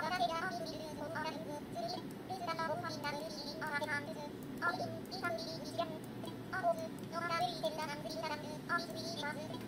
Thank you.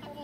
똑같아.